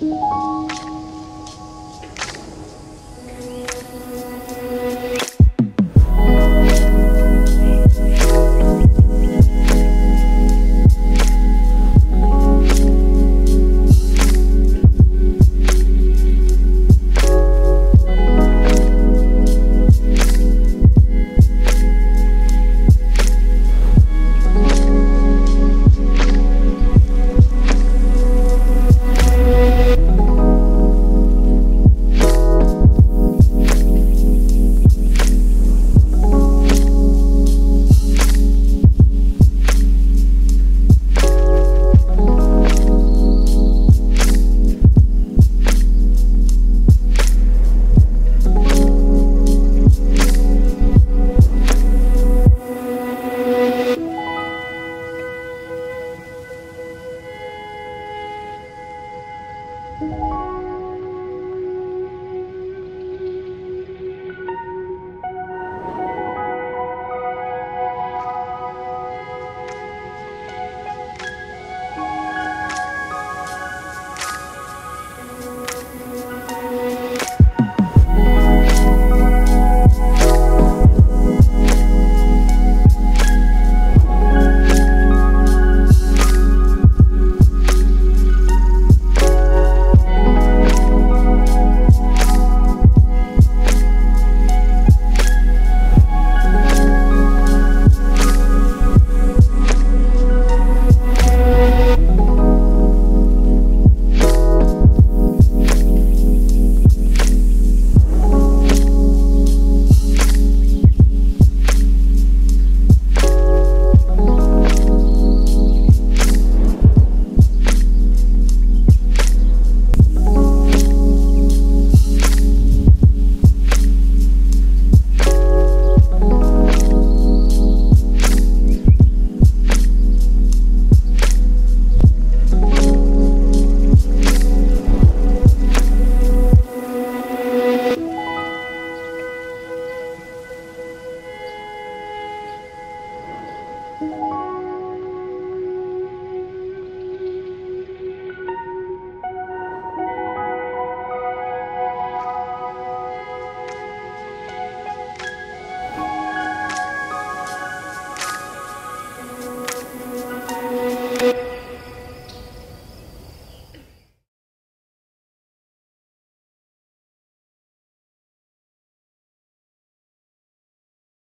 Música